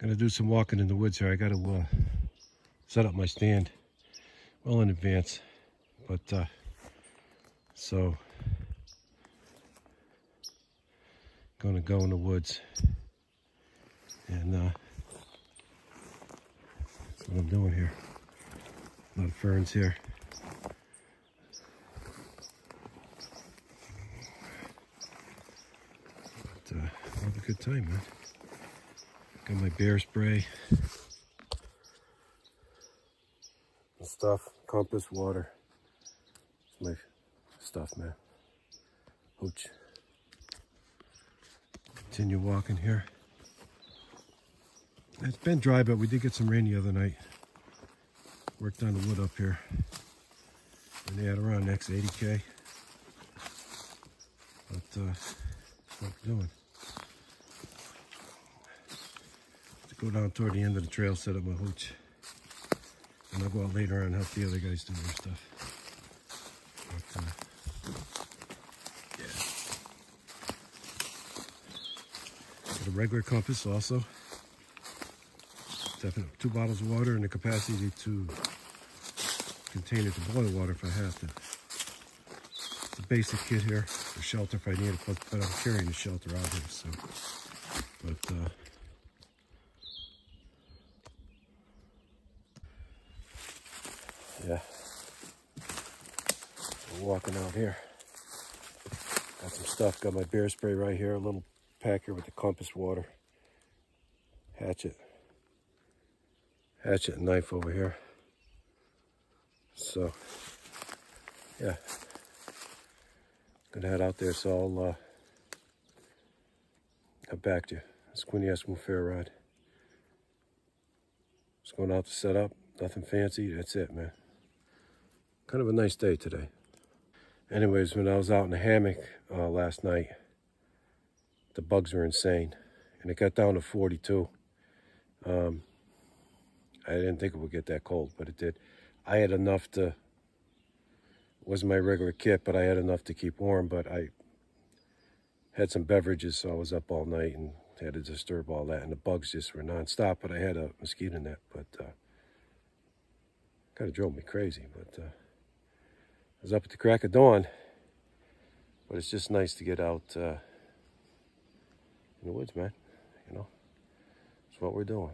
Gonna do some walking in the woods here. I gotta uh, set up my stand well in advance. But, uh, so, gonna go in the woods. And, uh, that's what I'm doing here. A lot of ferns here. But, uh, have a good time, man. Got my bear spray and stuff. Compass water. It's my stuff, man. Hooch. Continue walking here. It's been dry, but we did get some rain the other night. Worked on the wood up here. And they had around next ADK. But uh, that's what we're doing. To go down toward the end of the trail, set up my hooch. And I'll go out later on and help the other guys do their stuff. But, uh, yeah. Got a regular compass also. Definitely two bottles of water and the capacity to contain it to boil water if I have to. It's a basic kit here for shelter if I need it, but I'm carrying the shelter out here, so. But, uh, yeah. I'm walking out here. Got some stuff, got my bear spray right here, a little packer with the compass water, hatchet hatchet and knife over here. So, yeah. Gonna head out there, so I'll uh, back to you. It's Quinn the Eskimo Fair Ride. Just going out to set up. Nothing fancy. That's it, man. Kind of a nice day today. Anyways, when I was out in the hammock uh, last night, the bugs were insane. And it got down to 42. Um, I didn't think it would get that cold, but it did. I had enough to, wasn't my regular kit, but I had enough to keep warm, but I had some beverages, so I was up all night and had to disturb all that, and the bugs just were nonstop, but I had a mosquito net, but uh, kind of drove me crazy, but uh, I was up at the crack of dawn, but it's just nice to get out uh, in the woods, man, you know, it's what we're doing.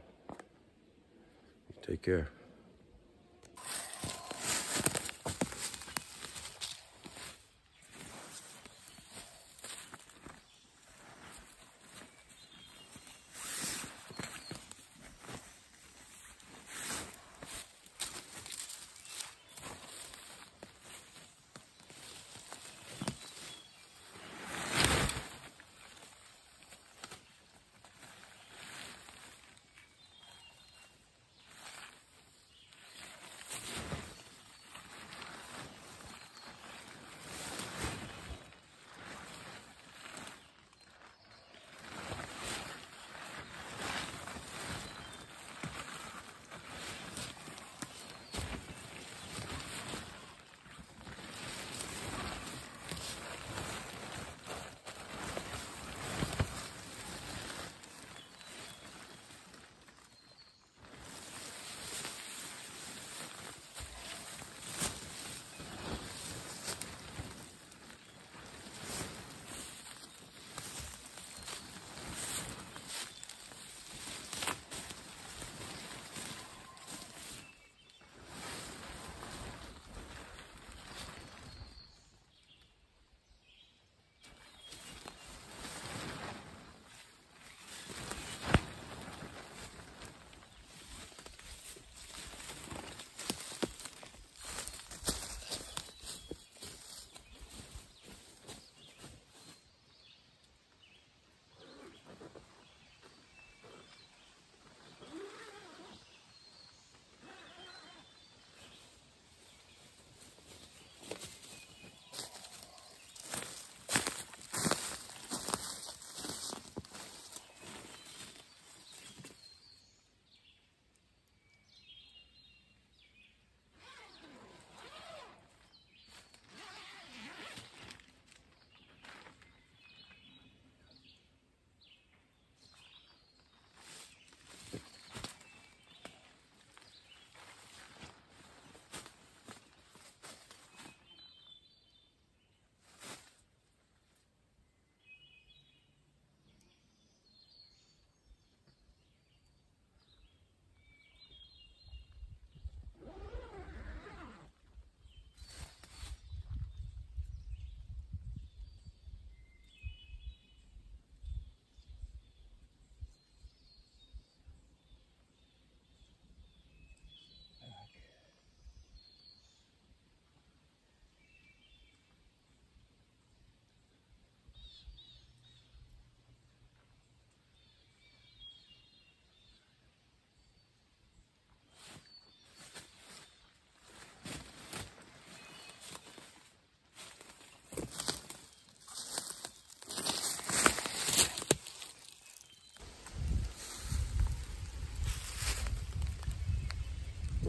Take care.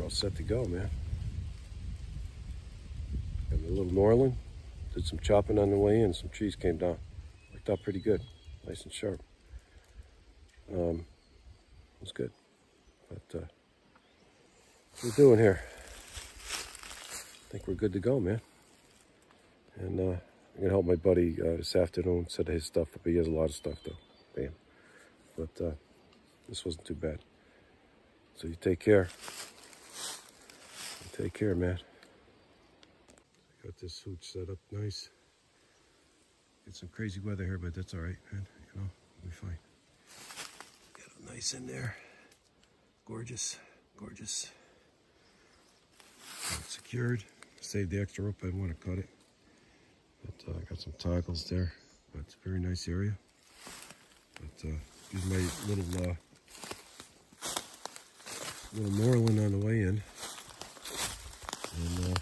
All set to go, man. Got a little Norlund. Did some chopping on the way in. Some trees came down. Worked out pretty good. Nice and sharp. Um, it was good. But uh, we're doing here. I think we're good to go, man. And uh, I'm gonna help my buddy uh, this afternoon set his stuff up. He has a lot of stuff though. Bam. But uh, this wasn't too bad. So you take care. Take care, man. Got this hooch set up nice. Get some crazy weather here, but that's all right, man. You know, we'll be fine. Get it nice in there. Gorgeous, gorgeous. Secured. Save the extra rope. I didn't want to cut it. But uh, I got some toggles there. But it's a very nice area. But uh, use my little uh, little Norlund on the way in. And uh,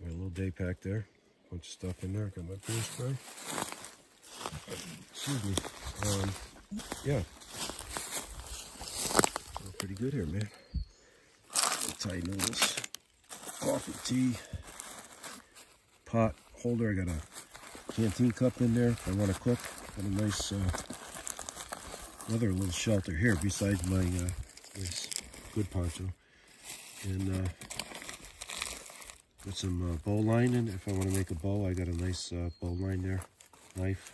got a little day pack there. Bunch of stuff in there. Got my beer spray. Excuse me. Um, yeah. Feel pretty good here, man. Thai noodles, coffee, tea, pot holder. I got a canteen cup in there if I want to cook. Got a nice uh, another little shelter here besides my uh, good poncho. And uh, some uh, bow. If I want to make a bow, I got a nice uh, bow line there. Knife.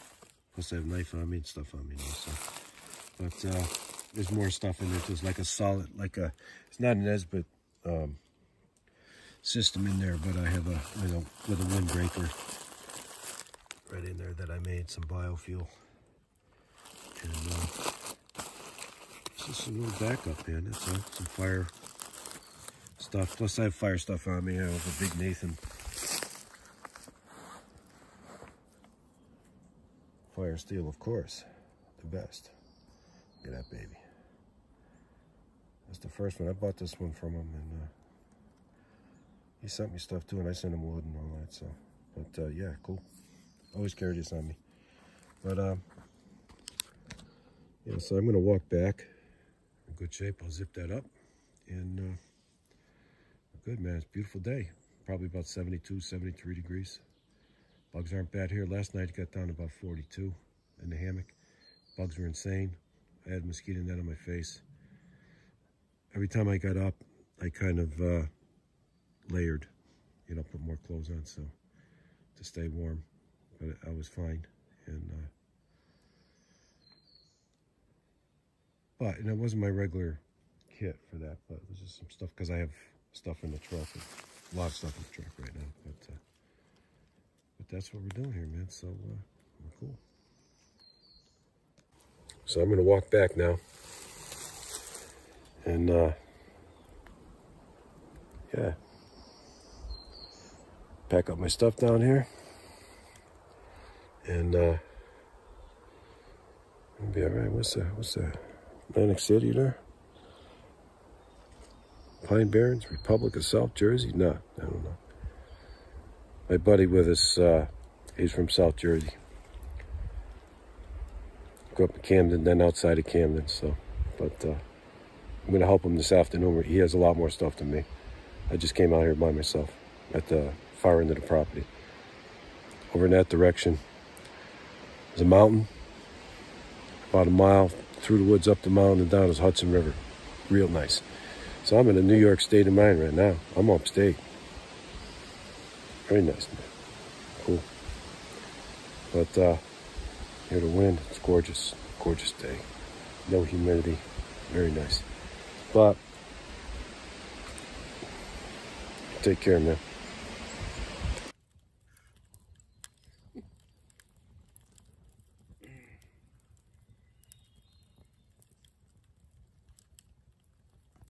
Plus I have knife on me and stuff on me now. So. But uh, there's more stuff in there. There's like a solid, like a, it's not an Esbit um, system in there, but I have a, you know, with a windbreaker right in there that I made some biofuel. And uh, just a little backup, man. That's all. Some fire stuff. Plus, I have fire stuff on me. I have a big Nathan fire steel, of course. The best. Look at that baby. That's the first one. I bought this one from him, and uh, he sent me stuff too, and I sent him wood and all that. So, but uh, yeah, cool. Always carry this on me. But um, yeah, so I'm gonna walk back. In good shape. I'll zip that up, and uh, good man. It's a beautiful day. Probably about 72, 73 degrees. Bugs aren't bad here. Last night got down to about 42 in the hammock. Bugs were insane. I had mosquito net on my face every time I got up, I kind of uh, layered, you know, put more clothes on so to stay warm. But I was fine, and uh, but and it wasn't my regular kit for that, but it was just some stuff because I have stuff in the truck, a lot of stuff in the truck right now. But uh, but that's what we're doing here, man. So uh, we're cool. So I'm gonna walk back now and uh, yeah, pack up my stuff down here, and uh, will be all right. What's that? What's that? Atlantic City there? Pine Barrens, Republic of South Jersey? No, I don't know. My buddy with us, uh, he's from South Jersey. Grew up in Camden, then outside of Camden, so, but, uh, I'm going to help him this afternoon. He has a lot more stuff than me. I just came out here by myself at the far end of the property. Over in that direction, there's a mountain. About a mile through the woods, up the mountain, and down is Hudson River. Real nice. So I'm in a New York state of mind right now. I'm upstate. Very nice, man. Cool. But uh, hear the wind. It's gorgeous. Gorgeous day. No humidity. Very nice. But take care, man.